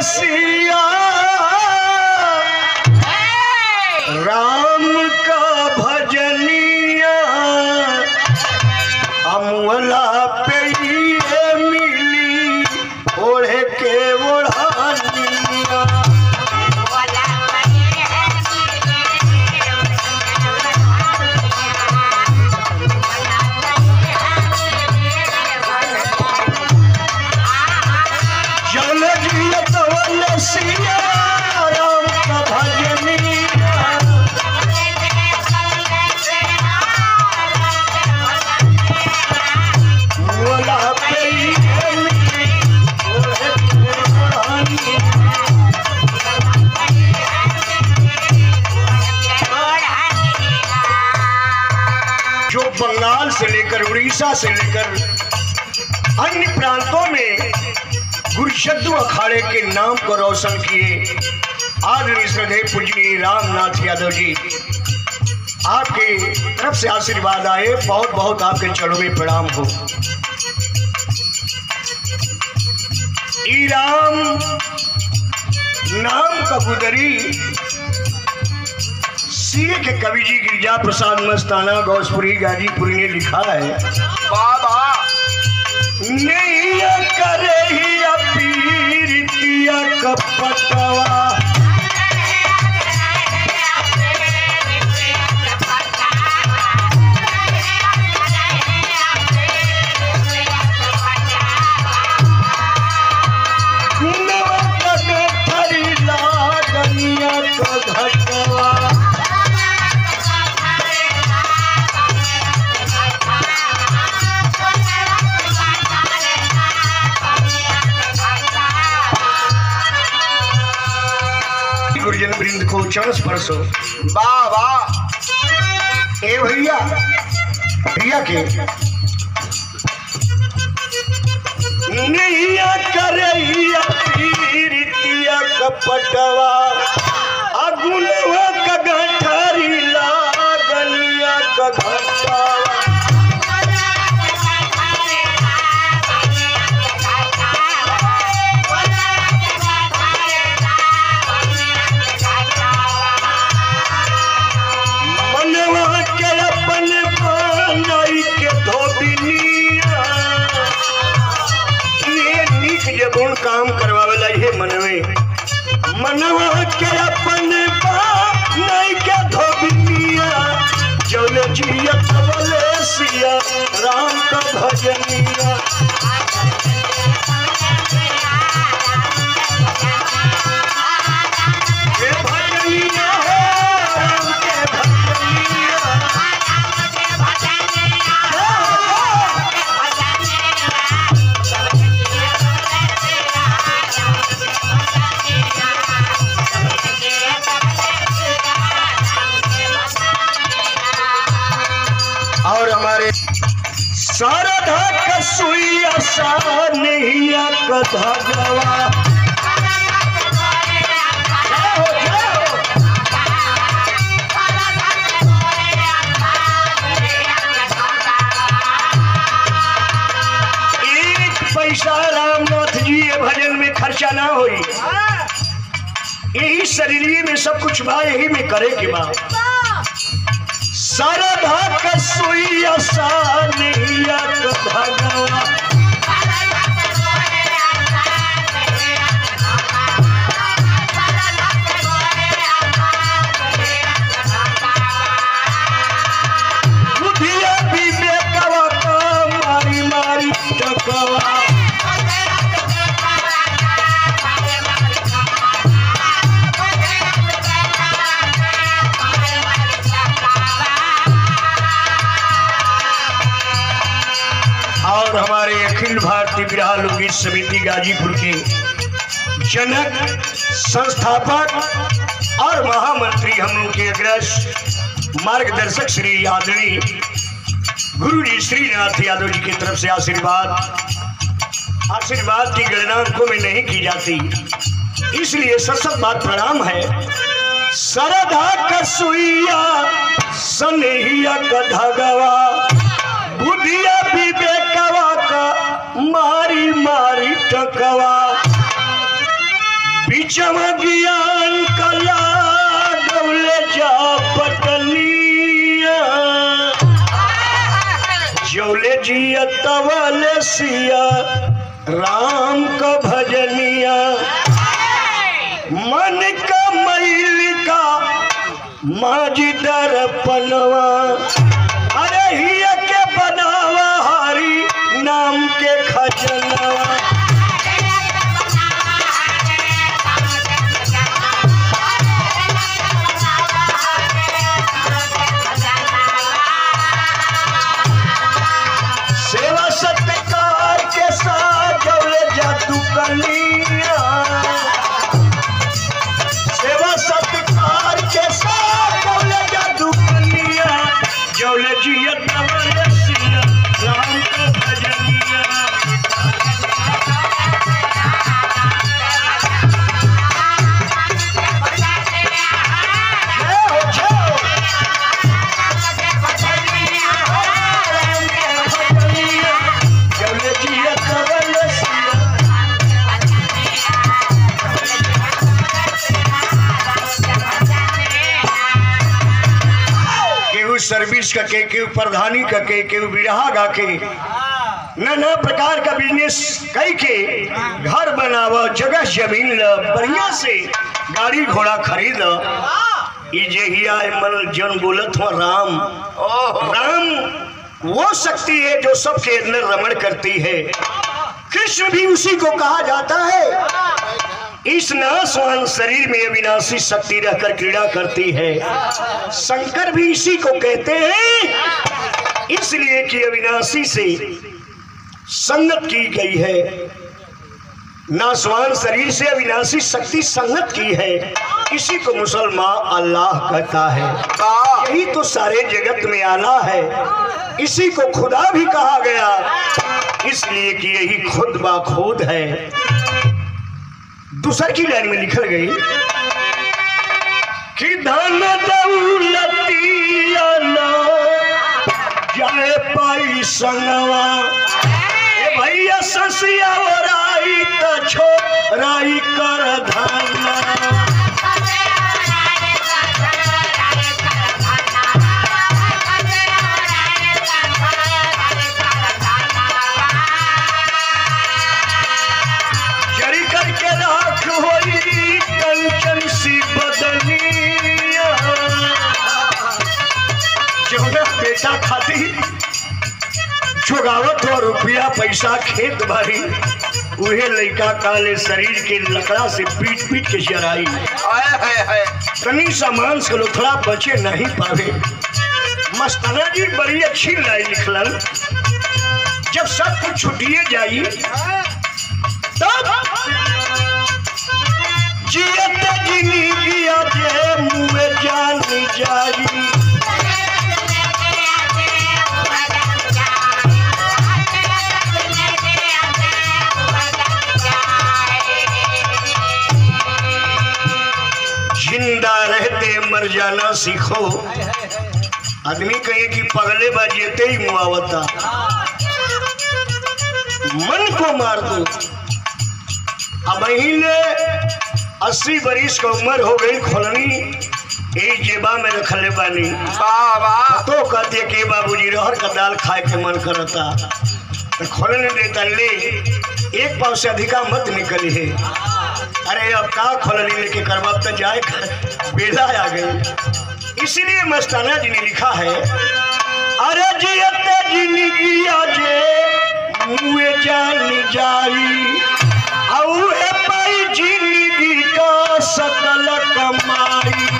सिया उड़ीसा से लेकर अन्य प्रांतों में गुरुशद्दू अखाड़े के नाम को रोशन किए। आदरणीय श्रद्धेय पूजनीय रामनाथ यादव जी, आपके तरफ़ से आशीर्वाद आए। बहुत बहुत आपके चरणों में प्रणाम हो। राम नाम का गुदरी सीए के कवि जी गिरिजा प्रसाद मस्ताना, गौसपुरी, गाजीपुरी ने लिखा है। बाबा, नहीं करे ही अपीरितिया कपटवा। वृंद को चरण स्पर्श वाह वाह ए भैया भैया के। नैया करैया पीरितिया कपटवा अगुनवा मनवा के अपन नहीं के धोबिया जौन जिया राम का भजनिया। शारदा। एक पैसा रामनाथ जी ये भजन में खर्चा ना होई। यही शरीर में सब कुछ बा यही में करे के बा सरधा सुइया सा नैया अखिल भारतीय विरहा लोकगीत समिति गाजीपुर के जनक, संस्थापक और महामंत्री हम लोग के अग्रज मार्गदर्शक श्री आदरणीय गुरु जी श्रीनाथ यादव जी की तरफ़ से आशीर्वाद आशीर्वाद की गणना अंकों में नहीं की जाती। इसलिए सशक्त बात प्रणाम है। सरधा कसुइया, सनहिया का धागवा बुधिया मारी टकवा। चमगियान कला, डौले जा पटनिया जौले जिया तवले सिया, राम का भजनिया। मन का मैल का माजी दर्पणवा कर सर्विस का के प्रधानी का के केहू बिरहा गा के। नाना प्रकार का बिज़नेस कई के। घर बनावा, जगह ज़मीन ल, बढ़िया से। गाड़ी घोड़ा खरीद। ई जे हिया मन जन बोलत हो राम। राम, वो शक्ति है जो सबके अंदर रमण करती है। कृष्ण भी उसी को कहा जाता है। इस नाशवान शरीर में अविनाशी शक्ति रहकर क्रीड़ा करती है। शंकर भी इसी को कहते हैं। इसलिए कि अविनाशी से संगत की गई है। नाशवान शरीर से अविनाशी शक्ति संगत की है। इसी को मुसलमान अल्लाह कहता है। यही तो सारे जगत में आला है। इसी को खुदा भी कहा गया। इसलिए कि यही खुद बा खुद है। दूसर की लाइन में लिखल गई। कि धन दौलतिया जाए पाई संगवा। भैया ससिया राई कर धाना। बेटा जोगावत हो रुपया पैसा खेत बारी उहे लड़का काले शरीर के लकड़ा से पीट पीट के जराई। तनी सामान से लोथड़ा बचे नहीं पावे। मस्ताना जी बड़ी अच्छी लाई लिखल जब सब कुछ छुटिए जाई तब जियत ज़िंदगी जे मुँह जान जाई। जाना सीखो। आदमी कहे कि पगले बाजेते ही मुआवता मन को मार दो। अब ले अस्सी बरिस का उम्र हो गई खोलनी। जेबा में रखले बानी वाह तो कहते कि बाबूजी रहर का दाल खाए के मन करता। तो खोलने देता ले एक पाव से अधिका मत निकली। है अरे अब का खोलनी लेके करवा तो जाए बेला आ गई। इसलिए मस्ताना जी ने लिखा है अरे जी ज़िंदगी जे मुए जाई औहे पाई ज़िंदगी का सकल कमाई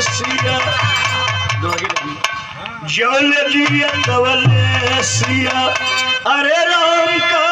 सिया। जल जिया कवल सिया। अरे राम का